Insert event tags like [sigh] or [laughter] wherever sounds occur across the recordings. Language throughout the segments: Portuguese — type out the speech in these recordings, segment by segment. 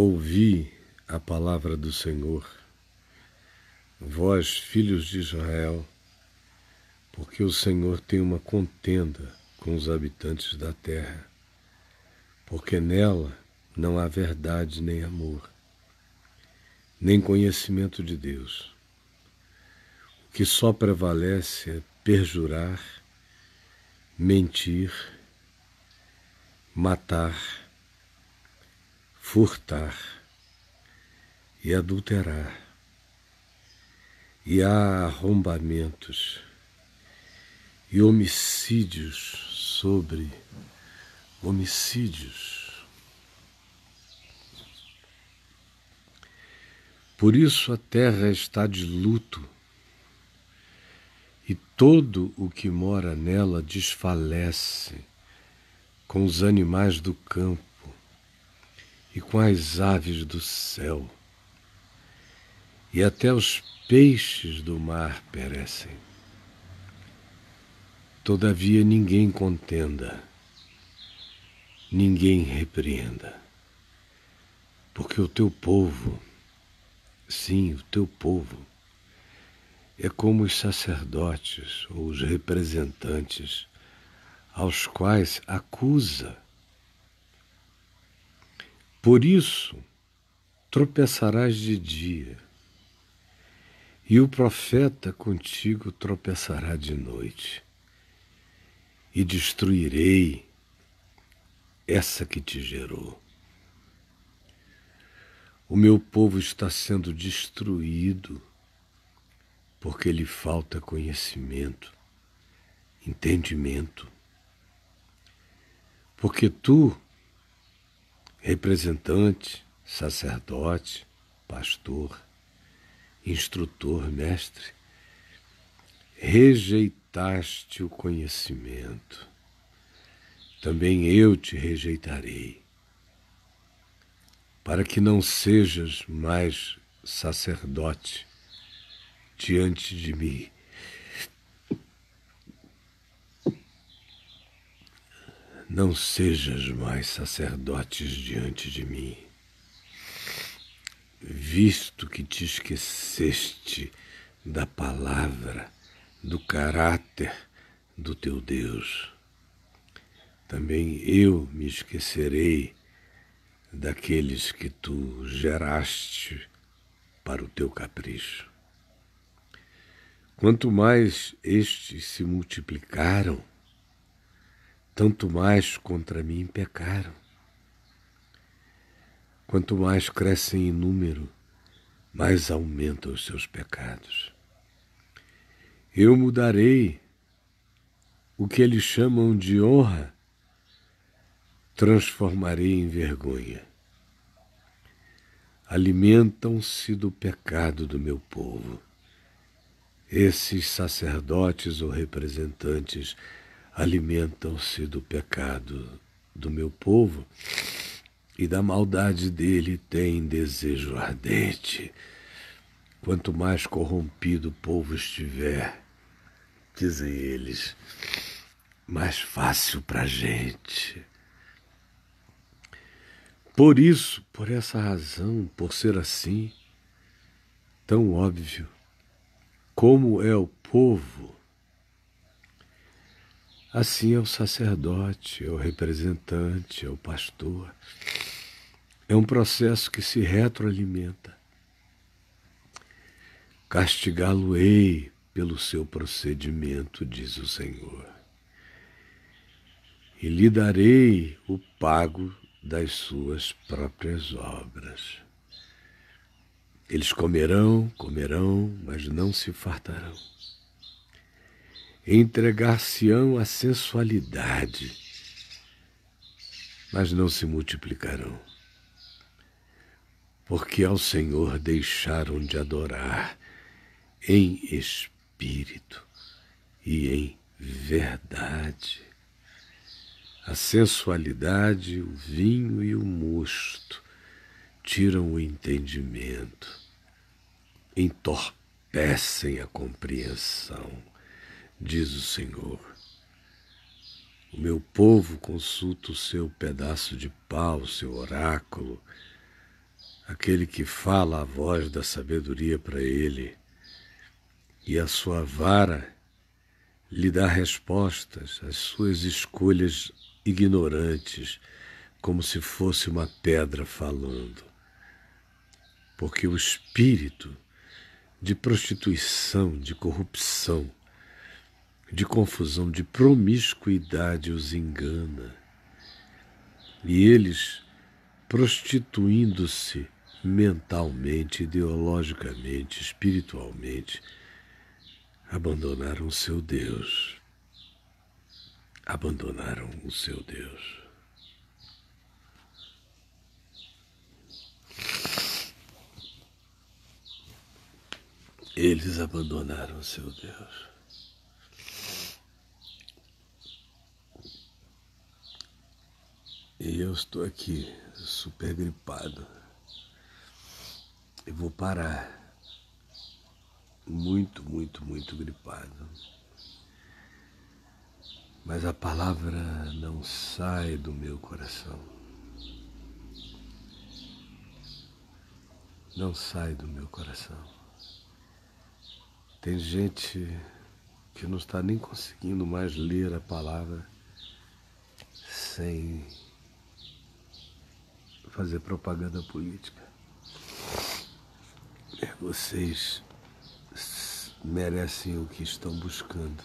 Ouvi a palavra do Senhor, vós, filhos de Israel, porque o Senhor tem uma contenda com os habitantes da terra, porque nela não há verdade nem amor, nem conhecimento de Deus. O que só prevalece é perjurar, mentir, matar, furtar e adulterar. E há arrombamentos e homicídios sobre homicídios. Por isso a terra está de luto e todo o que mora nela desfalece com os animais do campo e com as aves do céu, e até os peixes do mar perecem. Todavia ninguém contenda, ninguém repreenda, porque o teu povo, sim, o teu povo, é como os sacerdotes ou os representantes aos quais acusa. Por isso tropeçarás de dia, e o profeta contigo tropeçará de noite, e destruirei essa que te gerou. O meu povo está sendo destruído porque lhe falta conhecimento, entendimento. Porque tu, representante, sacerdote, pastor, instrutor, mestre, rejeitaste o conhecimento, também eu te rejeitarei, para que não sejas mais sacerdote diante de mim. Não sejas mais sacerdotes diante de mim, visto que te esqueceste da palavra, do caráter do teu Deus. Também eu me esquecerei daqueles que tu geraste para o teu capricho. Quanto mais estes se multiplicaram, tanto mais contra mim pecaram. Quanto mais crescem em número, mais aumentam os seus pecados. Eu mudarei o que eles chamam de honra, transformarei em vergonha. Alimentam-se do pecado do meu povo esses sacerdotes ou representantes alimentam-se do pecado do meu povo e da maldade dele têm desejo ardente. Quanto mais corrompido o povo estiver, dizem eles, mais fácil para a gente. Por isso, por essa razão, por ser assim, tão óbvio, como é o povo, assim é o sacerdote, é o representante, é o pastor. É um processo que se retroalimenta. Castigá-lo-ei pelo seu procedimento, diz o Senhor, e lhe darei o pago das suas próprias obras. Eles comerão, comerão, mas não se fartarão. Entregar-se-ão à sensualidade, mas não se multiplicarão. Porque ao Senhor deixaram de adorar em espírito e em verdade. A sensualidade, o vinho e o mosto tiram o entendimento, entorpecem a compreensão, diz o Senhor. O meu povo consulta o seu pedaço de pau, o seu oráculo, aquele que fala a voz da sabedoria para ele, e a sua vara lhe dá respostas às suas escolhas ignorantes, como se fosse uma pedra falando. Porque o espírito de prostituição, de corrupção, de confusão, de promiscuidade os engana. E eles, prostituindo-se mentalmente, ideologicamente, espiritualmente, abandonaram seu Deus. Abandonaram o seu Deus. Eles abandonaram seu Deus. E eu estou aqui, super gripado. E vou parar. Muito, muito, muito gripado. Mas a palavra não sai do meu coração. Não sai do meu coração. Tem gente que não está nem conseguindo mais ler a palavra sem fazer propaganda política. Vocês merecem o que estão buscando.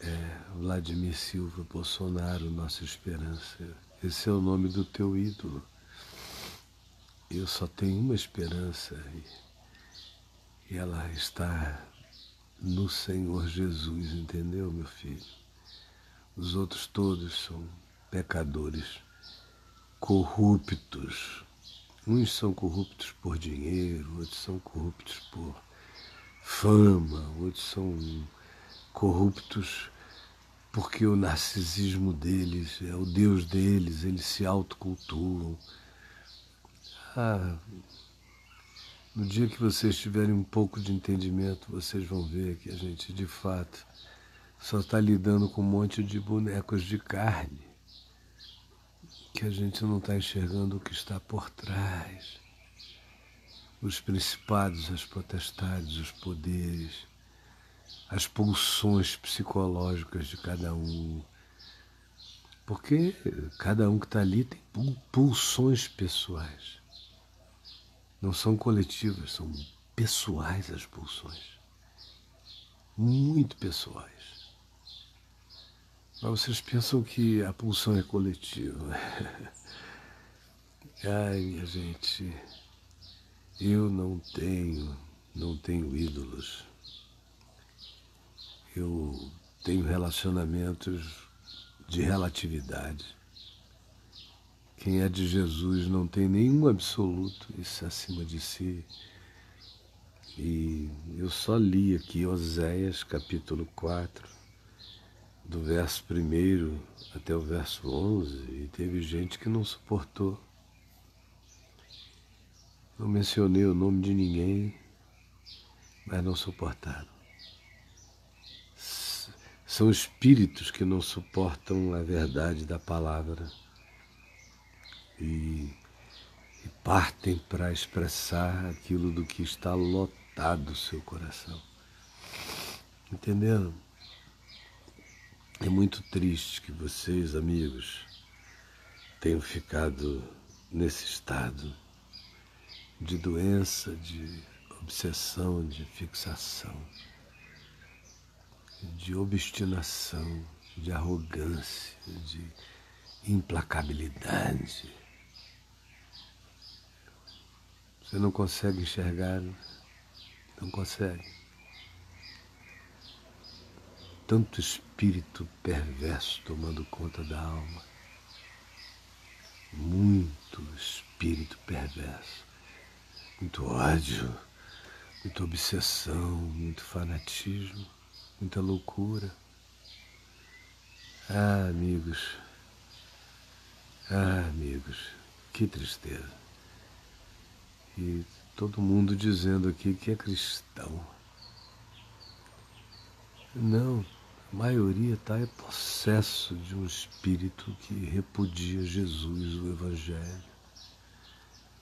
É, Vladimir Silva Bolsonaro, nossa esperança. Esse é o nome do teu ídolo. Eu só tenho uma esperança e, e ela está no Senhor Jesus, entendeu, meu filho? Os outros todos são pecadores corruptos. Uns são corruptos por dinheiro, outros são corruptos por fama, outros são corruptos porque o narcisismo deles é o Deus deles, eles se autocultuam. Ah, no dia que vocês tiverem um pouco de entendimento, vocês vão ver que a gente, de fato, só está lidando com um monte de bonecos de carne que a gente não está enxergando o que está por trás. Os principados, as potestades, os poderes, as pulsões psicológicas de cada um. Porque cada um que está ali tem pulsões pessoais. Não são coletivas, são pessoais as pulsões. Muito pessoais. Mas vocês pensam que a pulsão é coletiva. [laughs] Ai, minha gente, eu não tenho, não tenho ídolos. Eu tenho relacionamentos de relatividade. Quem é de Jesus não tem nenhum absoluto, isso é acima de si. E eu só li aqui Oséias capítulo 4, do verso 1 até o verso 11 e teve gente que não suportou. Não mencionei o nome de ninguém, mas não suportaram. São espíritos que não suportam a verdade da palavra e, e partem para expressar aquilo do que está lotado o seu coração. Entendendo? É muito triste que vocês, amigos, tenham ficado nesse estado de doença, de obsessão, de fixação, de obstinação, de arrogância, de implacabilidade. Você não consegue enxergar, não consegue. Tanto espírito perverso tomando conta da alma. Muito espírito perverso, muito ódio, muita obsessão, muito fanatismo, muita loucura. Ah, amigos, ah, amigos, que tristeza. E todo mundo dizendo aqui que é cristão. Não, maioria está em possesso de um espírito que repudia Jesus, o Evangelho.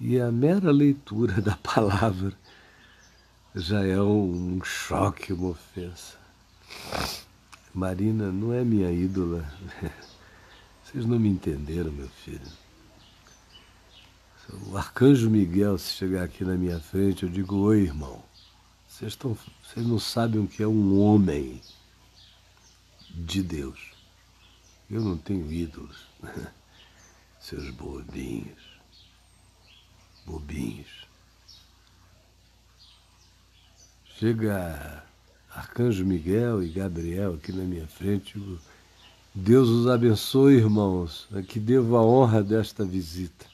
E a mera leitura da palavra já é um choque, uma ofensa. Marina não é minha ídola. Vocês não me entenderam, meu filho. O arcanjo Miguel, se chegar aqui na minha frente, eu digo: Oi, irmão. Vocês não sabem o que é um homem de Deus. Eu não tenho ídolos. [laughs] Seus bobinhos. Bobinhos. Chega Arcanjo Miguel e Gabriel aqui na minha frente. Deus os abençoe, irmãos. É que devo a honra desta visita.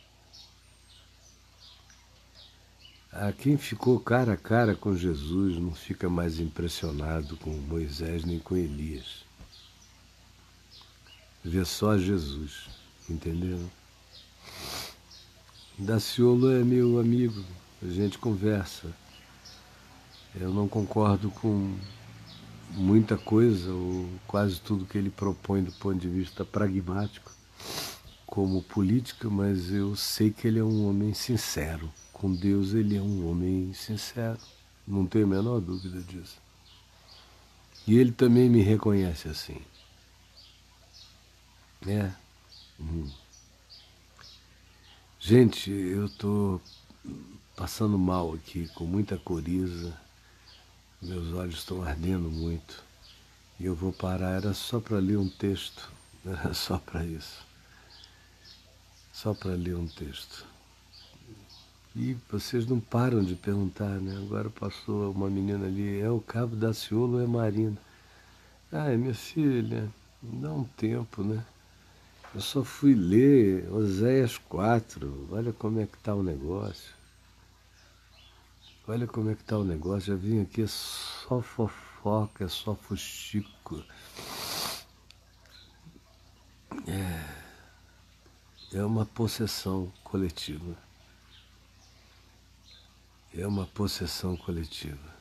A quem ficou cara a cara com Jesus não fica mais impressionado com Moisés nem com Elias. Vê só Jesus, entenderam? Daciolo é meu amigo, a gente conversa. Eu não concordo com muita coisa, ou quase tudo que ele propõe do ponto de vista pragmático, como política, mas eu sei que ele é um homem sincero. Com Deus ele é um homem sincero, não tenho a menor dúvida disso. E ele também me reconhece assim. É. Uhum. Gente, eu estou passando mal aqui, com muita coriza meus olhos estão ardendo muito. E eu vou parar, era só para ler um texto. [laughs] Era só para isso. Só para ler um texto. E vocês não param de perguntar, né? Agora passou uma menina ali, é o Cabo da Ciolo ou é Marina? Ah, minha filha, dá um tempo, né? Eu só fui ler Oséias 4, olha como é que está o negócio. Olha como é que tá o negócio. Já vim aqui, é só fofoca, é só fuxico. É, é uma possessão coletiva. É uma possessão coletiva.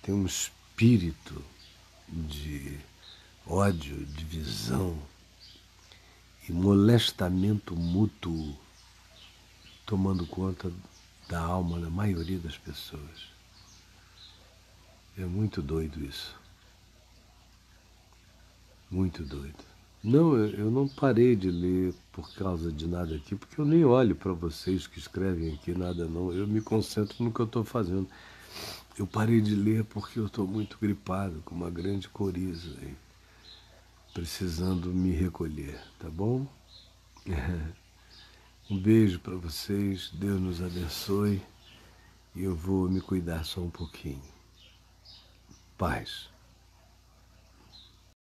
Tem um espírito de ódio, divisão e molestamento mútuo tomando conta da alma da maioria das pessoas. É muito doido isso. Muito doido. Não, eu não parei de ler por causa de nada aqui, porque eu nem olho para vocês que escrevem aqui nada não. Eu me concentro no que eu estou fazendo. Eu parei de ler porque eu estou muito gripado, com uma grande coriza aí, precisando me recolher, tá bom? [laughs] Um beijo para vocês, Deus nos abençoe e eu vou me cuidar só um pouquinho. Paz.